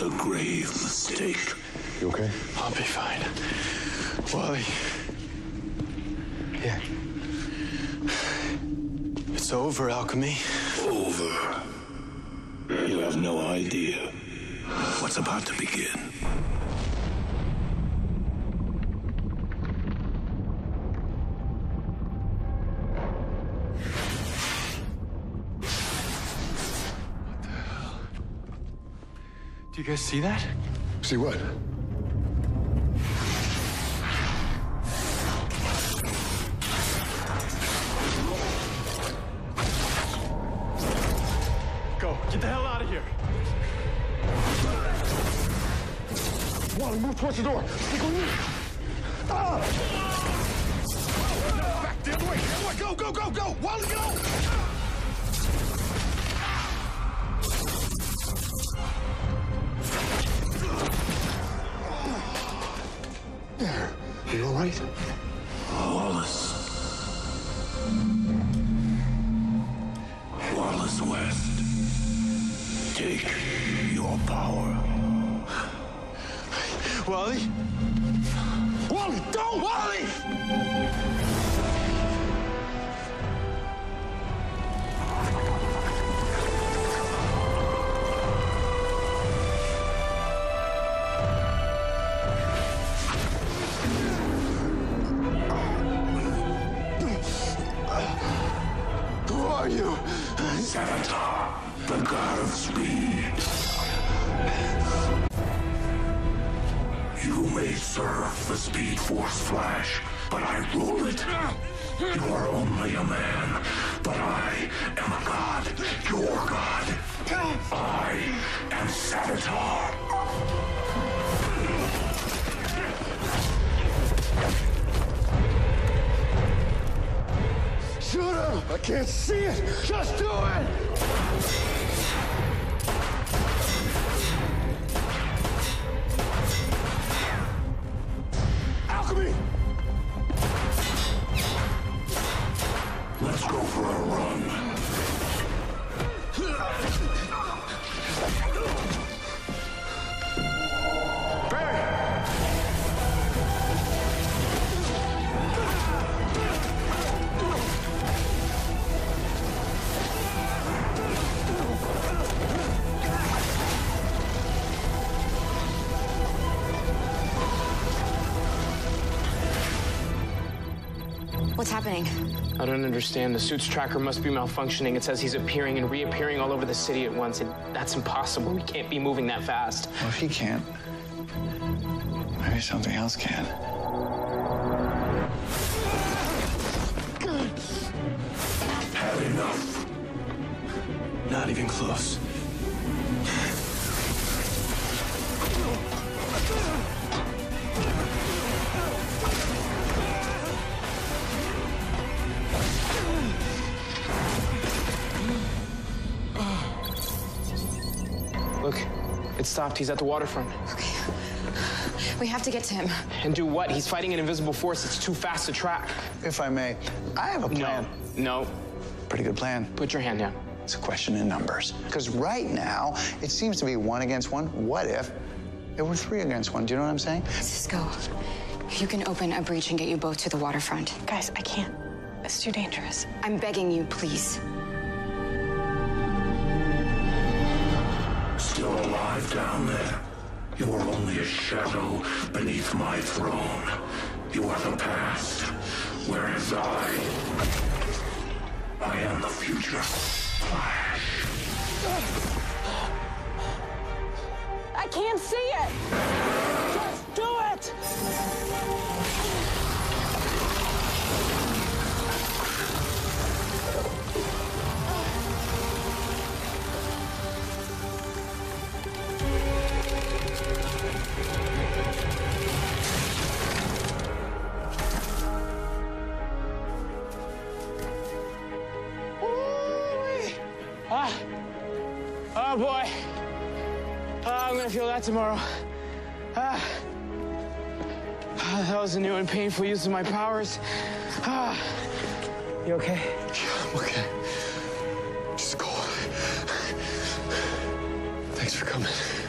was a grave mistake. You okay? I'll be fine. Wally. Yeah. It's over, Alchemy. Over. You have no idea what's about to begin. Do you guys see that? See what? Go. Get the hell out of here. Wally, move towards the door. Take a lead. Ah! Back the other way. The other way. Go, go, go, go. Wally, go. You all right? Wallace. Wallace West. Take your power. Wally? Wally, don't! Wally! Savitar, the god of speed. You may serve the Speed Force Flash, but I rule it. You are only a man, but I am a god, your god. I am Savitar. I can't see it! Just do it! Alchemy! Let's go for a run. What's happening? I don't understand. The suit's tracker must be malfunctioning. It says he's appearing and reappearing all over the city at once, and that's impossible. We can't be moving that fast. Well, if he can't, maybe something else can. Had enough. Not even close. Look, it stopped. He's at the waterfront. Okay. We have to get to him. And do what? He's fighting an invisible force. It's too fast to track. If I may, I have a plan. No, no. Pretty good plan. Put your hand down. It's a question in numbers. Because right now, it seems to be one against one. What if it were three against one? Do you know what I'm saying? Cisco, you can open a breach and get you both to the waterfront. Guys, I can't. It's too dangerous. I'm begging you, please. Down there. You are only a shadow beneath my throne. You are the past, whereas I. I am the future. Flash. I can't see it! Oh boy. Ah, I'm gonna feel that tomorrow. Ah. Ah, that was a new and painful use of my powers. Ah. You okay? Yeah, I'm okay. Just cold. Thanks for coming.